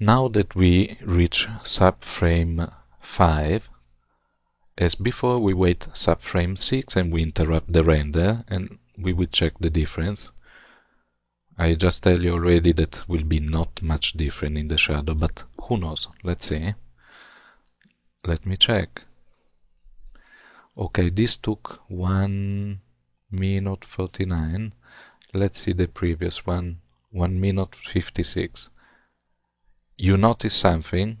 Now that we reach subframe 5, as before we wait subframe 6 and we interrupt the render and we will check the difference. I just tell you already that will be not much different in the shadow, but who knows, let's see. Let me check. Okay, this took 1 minute 49. Let's see the previous one, 1 minute 56 you notice something?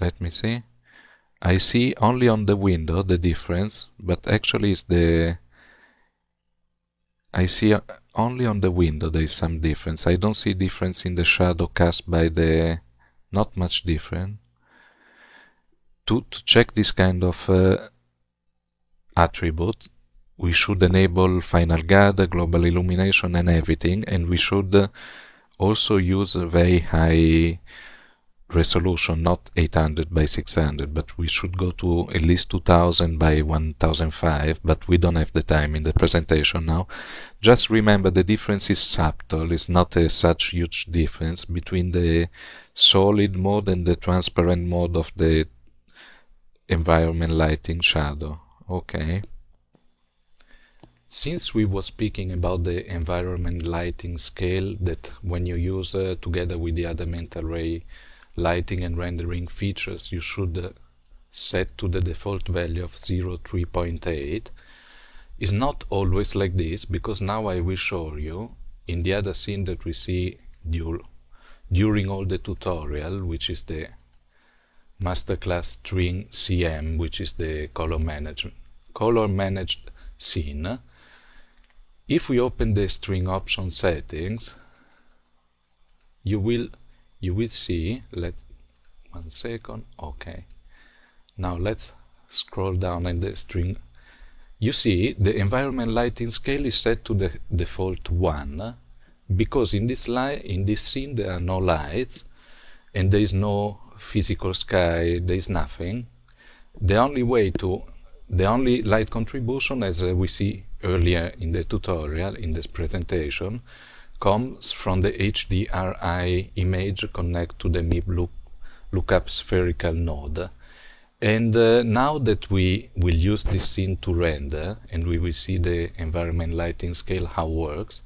Let me see. I see only on the window the difference but actually it's the I see only on the window there is some difference. I don't see difference in the shadow cast by the not much different. To, to check this kind of uh, attribute we should enable final gather global illumination and everything and we should uh, also use a very high resolution, not 800 by 600, but we should go to at least 2000 by 1005, but we don't have the time in the presentation now. Just remember the difference is subtle, it's not a such huge difference between the solid mode and the transparent mode of the environment lighting shadow. Okay. Since we were speaking about the environment lighting scale that when you use uh, together with the other mental ray lighting and rendering features you should uh, set to the default value of 0.3.8 is not always like this because now I will show you in the other scene that we see dur during all the tutorial which is the masterclass string CM which is the color management color managed scene if we open the string option settings you will you will see let's one second okay. Now let's scroll down in the string. You see the environment lighting scale is set to the default 1 because in this light in this scene there are no lights and there is no physical sky there is nothing. The only way to the only light contribution as we see earlier in the tutorial, in this presentation, comes from the HDRI image connect to the MIB look, lookup spherical node. And uh, now that we will use this scene to render and we will see the environment lighting scale how works,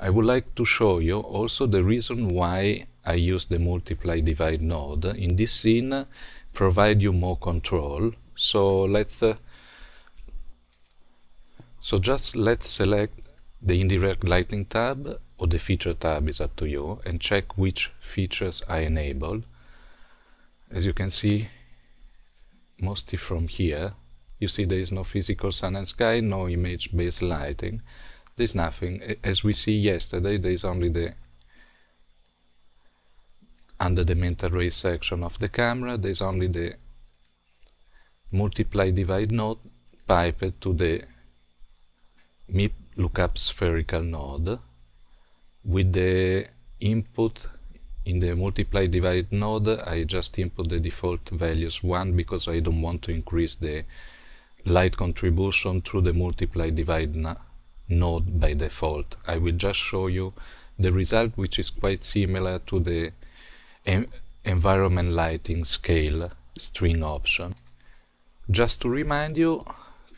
I would like to show you also the reason why I use the multiply divide node. In this scene, provide you more control. So let's uh, so just let's select the indirect lighting tab or the feature tab is up to you and check which features I enabled. As you can see, mostly from here, you see there is no physical sun and sky, no image-based lighting. There's nothing. As we see yesterday, there is only the under the mental ray section of the camera, there's only the multiply divide node piped to the MIB lookup spherical node with the input in the multiply divide node I just input the default values 1 because I don't want to increase the light contribution through the multiply divide node by default. I will just show you the result which is quite similar to the en environment lighting scale string option. Just to remind you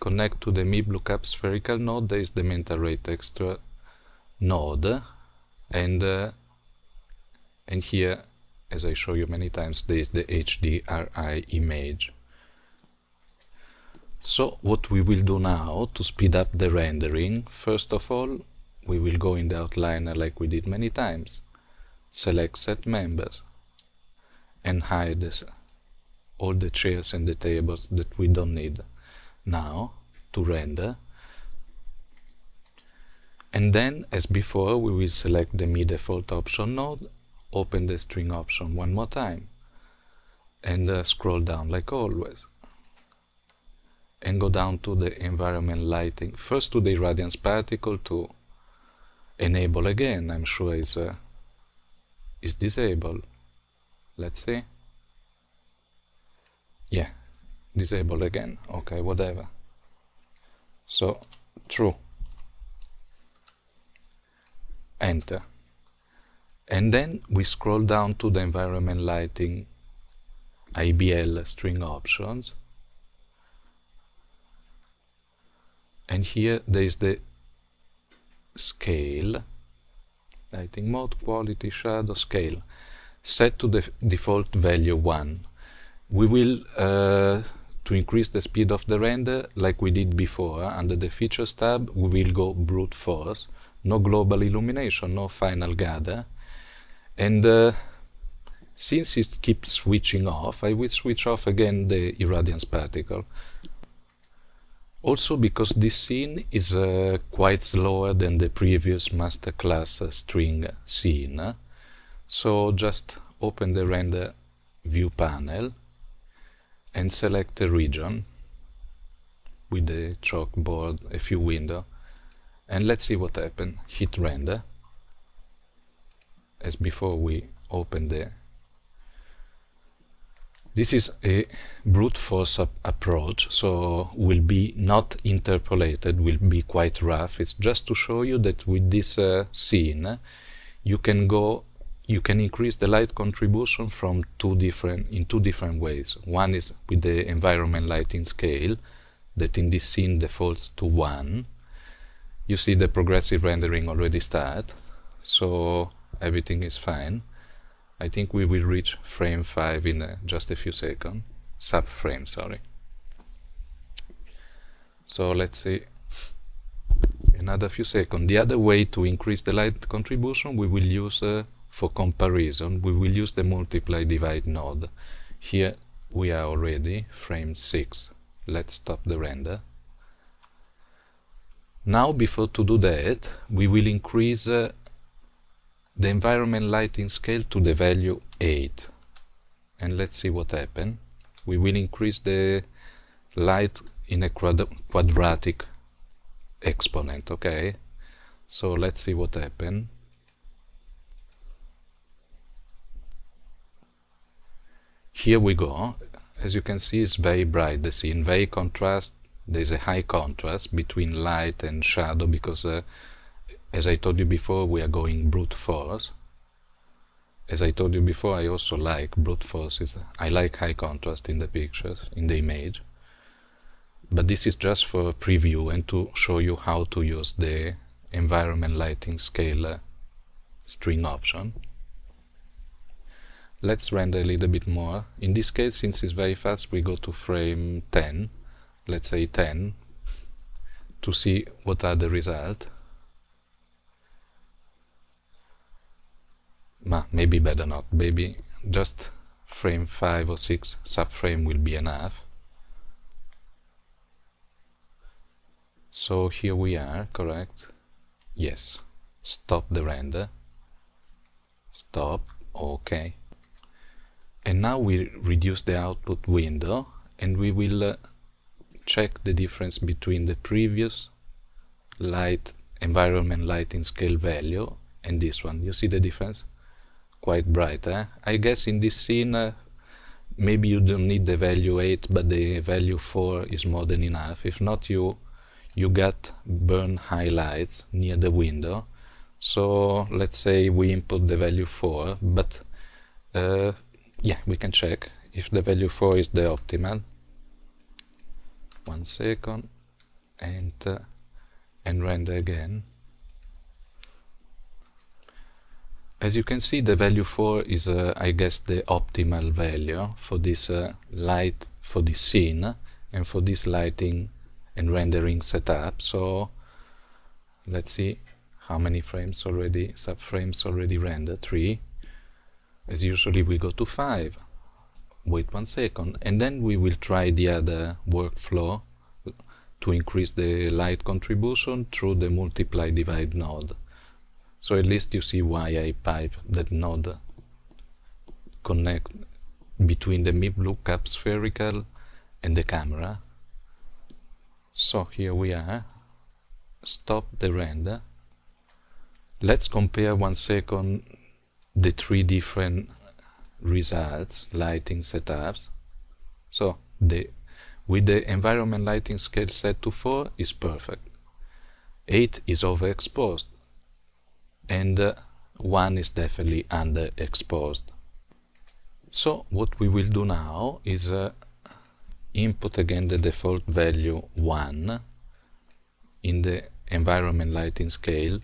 connect to the MIB spherical node, there is the mental ray texture node, and uh, and here, as I show you many times, there is the HDRI image. So what we will do now to speed up the rendering, first of all, we will go in the outliner like we did many times, select set members, and hide all the chairs and the tables that we don't need now to render. And then as before we will select the MIB default option node open the string option one more time and uh, scroll down like always and go down to the environment lighting. First to the irradiance particle to enable again. I'm sure is uh, is disabled. Let's see. Yeah disable again. Okay whatever. So true. Enter. And then we scroll down to the environment lighting IBL string options. And here there is the scale lighting mode quality shadow scale. Set to the default value 1 we will uh, to increase the speed of the render like we did before under the features tab we will go brute force. No global illumination no final gather. And uh, since it keeps switching off I will switch off again the irradiance particle. Also because this scene is uh, quite slower than the previous masterclass string scene so just open the render view panel and select a region with the chalkboard, a few window, and let's see what happened. Hit render. As before we open the this is a brute force approach, so will be not interpolated, will be quite rough. It's just to show you that with this uh, scene, you can go you can increase the light contribution from two different in two different ways. One is with the environment lighting scale that in this scene defaults to 1. You see the progressive rendering already start, so everything is fine. I think we will reach frame 5 in uh, just a few seconds. Subframe, sorry. So let's see another few seconds. The other way to increase the light contribution, we will use uh, for comparison, we will use the multiply divide node. Here we are already frame 6. Let's stop the render. Now before to do that, we will increase uh, the environment lighting scale to the value 8. And let's see what happens. We will increase the light in a quad quadratic exponent, okay? So let's see what happens. Here we go. As you can see, it's very bright. The scene, very contrast. There's a high contrast between light and shadow because, uh, as I told you before, we are going brute force. As I told you before, I also like brute forces. I like high contrast in the pictures, in the image. But this is just for preview and to show you how to use the environment lighting scale uh, string option let's render a little bit more. In this case, since it's very fast, we go to frame 10, let's say 10, to see what are the result. Ma, maybe better not, maybe just frame 5 or 6 subframe will be enough. So here we are, correct? Yes. Stop the render. Stop. Okay and now we reduce the output window and we will uh, check the difference between the previous light environment lighting scale value and this one. You see the difference? Quite bright eh? I guess in this scene uh, maybe you don't need the value 8 but the value 4 is more than enough. If not you you got burn highlights near the window. So let's say we input the value 4 but uh, yeah we can check if the value 4 is the optimal. One second. And uh, and render again. As you can see the value 4 is uh, I guess the optimal value for this uh, light for this scene and for this lighting and rendering setup. So let's see how many frames already subframes already rendered. 3 as usually we go to 5 wait one second and then we will try the other workflow to increase the light contribution through the multiply divide node. So at least you see why I pipe that node connect between the MIB lookup spherical and the camera. So here we are. Stop the render. Let's compare one second the three different results lighting setups so the with the environment lighting scale set to 4 is perfect 8 is overexposed and uh, one is definitely underexposed. So what we will do now is uh, input again the default value 1 in the environment lighting scale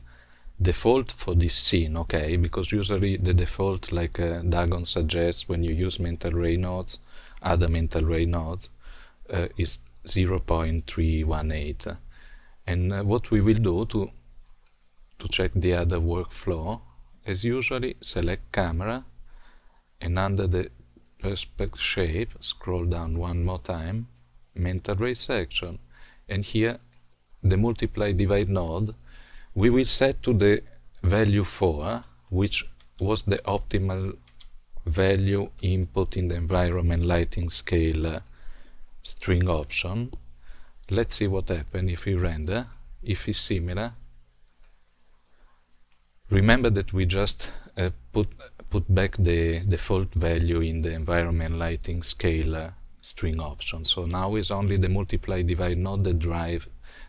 default for this scene okay? Because usually the default like uh, Dagon suggests when you use mental ray nodes other mental ray nodes uh, is 0.318 and uh, what we will do to to check the other workflow as usually select camera and under the perspective shape scroll down one more time mental ray section. And here the multiply divide node we will set to the value 4 which was the optimal value input in the environment lighting scale uh, string option. Let's see what happens if we render. If it's similar. Remember that we just uh, put put back the default value in the environment lighting scale uh, string option. So now is only the multiply divide not the drive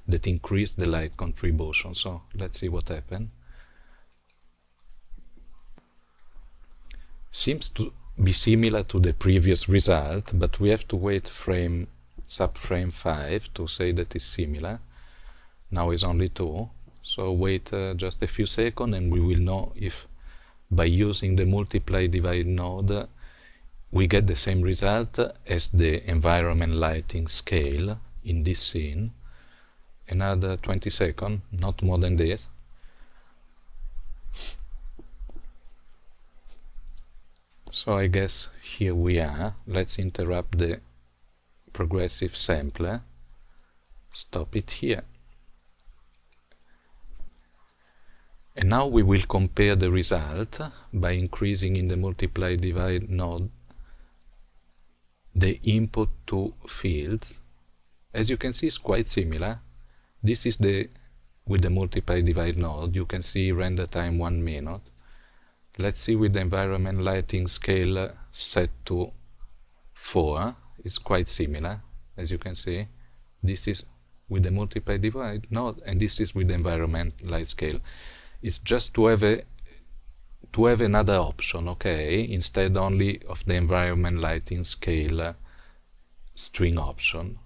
that increase the light contribution. So let's see what happens seems to be similar to the previous result but we have to wait frame subframe 5 to say that it's similar. Now is only 2 so wait uh, just a few seconds and we will know if by using the multiply divide node we get the same result as the environment lighting scale in this scene another 20 seconds not more than this so I guess here we are let's interrupt the progressive sampler stop it here And now we will compare the result by increasing in the multiply divide node the input to fields. As you can see, it's quite similar. This is the with the multiply divide node. You can see render time one minute. Let's see with the environment lighting scale set to 4. It's quite similar, as you can see. This is with the multiply divide node, and this is with the environment light scale It's just to have a to have another option, okay, instead only of the environment lighting scale string option.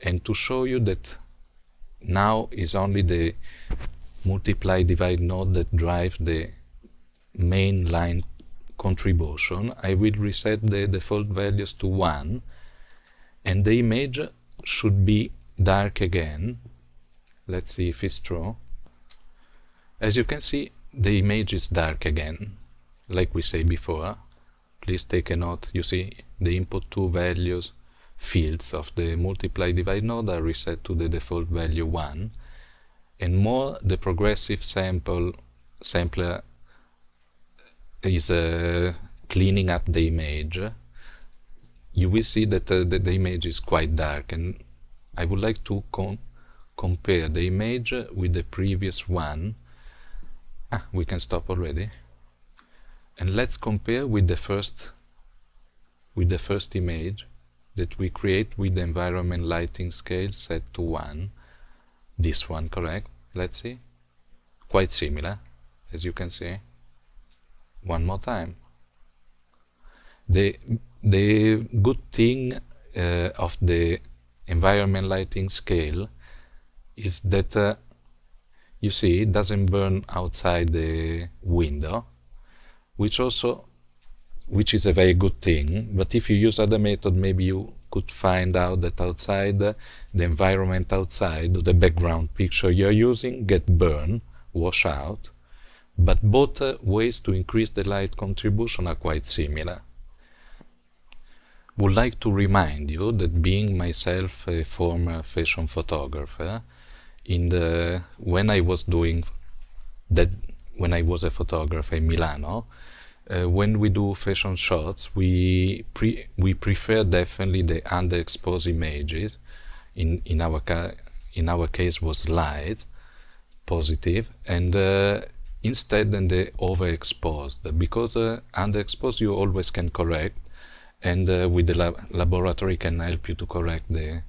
And to show you that now is only the multiply divide node that drive the main line contribution, I will reset the default values to 1 and the image should be dark again. Let's see if it's true. As you can see, the image is dark again, like we say before. Please take a note, you see, the input two values fields of the multiply divide node are reset to the default value 1 and more the progressive sample sampler is uh, cleaning up the image you will see that uh, the, the, image is quite dark. And I would like to compare the image with the previous one. Ah, we can stop already. And let's compare with the first with the first image that we create with the environment lighting scale set to 1 this one correct? Let's see. Quite similar as you can see. One more time. The the good thing uh, of the environment lighting scale is that uh, you see it doesn't burn outside the window which also which is a very good thing but if you use other method maybe you could find out that outside the environment outside the background picture you're using get burned wash out. But both uh, ways to increase the light contribution are quite similar. Would like to remind you that being myself a former fashion photographer in the when I was doing that when I was a photographer in Milano uh, when we do fashion shots we pre we prefer definitely the underexposed images. In in our ca in our case was light positive and uh, instead than the overexposed. Because uh, underexposed you always can correct and uh, with the lab laboratory can help you to correct the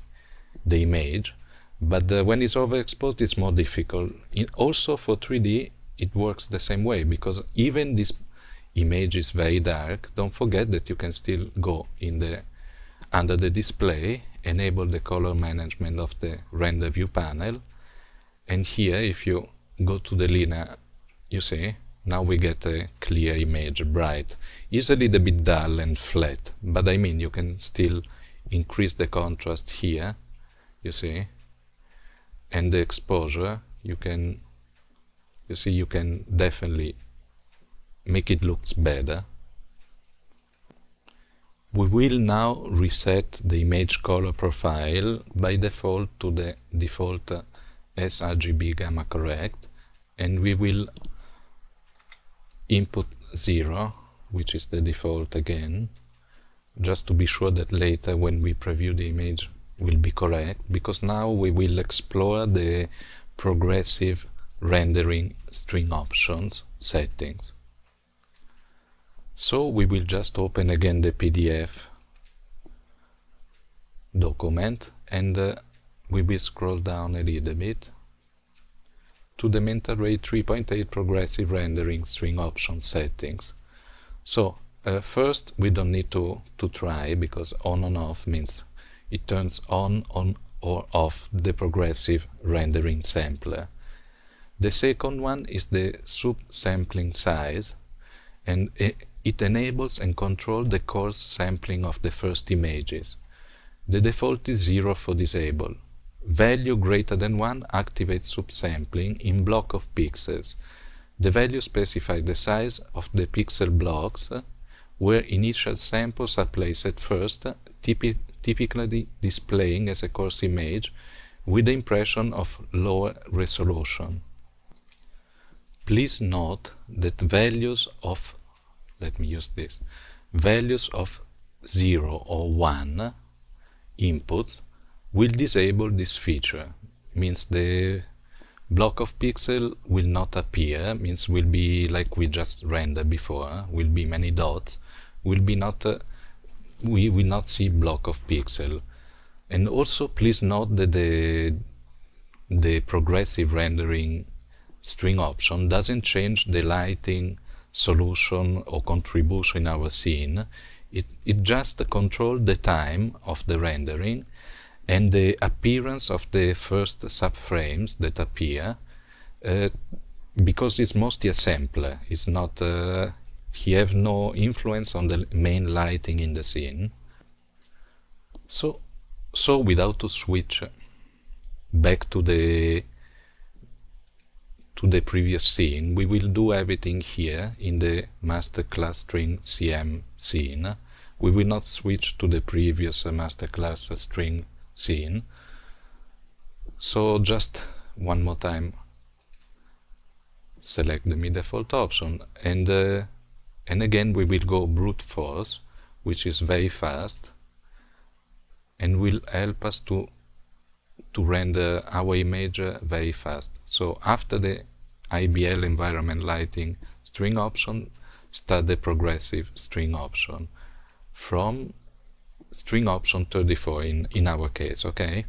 the image. But uh, when it's overexposed, it's more difficult. In, also for 3D, it works the same way because even this image is very dark don't forget that you can still go in the under the display enable the color management of the render view panel. And here if you go to the linear you see now we get a clear image bright. Is a little bit dull and flat but I mean you can still increase the contrast here you see. And the exposure you can you see you can definitely make it looks better we will now reset the image color profile by default to the default sRGB gamma correct and we will input 0 which is the default again just to be sure that later when we preview the image will be correct because now we will explore the progressive rendering string options settings. So we will just open again the PDF document and uh, we will scroll down a little bit to the Mental Ray 3.8 progressive rendering string option settings. So uh, first we don't need to, to try because on and off means it turns on, on or off the progressive rendering sampler. The second one is the subsampling size and it enables and controls the coarse sampling of the first images. The default is 0 for disable. Value greater than 1 activates subsampling in block of pixels. The value specifies the size of the pixel blocks where initial samples are placed first, typically displaying as a coarse image with the impression of lower resolution. Please note that values of, let me use this, values of 0 or 1 inputs will disable this feature. Means the block of pixel will not appear, means will be like we just rendered before, will be many dots, will be not, uh, we will not see block of pixel. And also please note that the, the progressive rendering string option doesn't change the lighting solution or contribution in our scene. It, it just controls the time of the rendering and the appearance of the first subframes that appear uh, because it's mostly a sampler it's not uh, he have no influence on the main lighting in the scene so so without to switch back to the to the previous scene we will do everything here in the master class string cm scene we will not switch to the previous uh, master class string scene. So just one more time select the mid default option and uh, and again we will go brute force which is very fast and will help us to to render our image very fast. So after the IBL environment lighting string option start the progressive string option from string option 34 in, in our case, okay?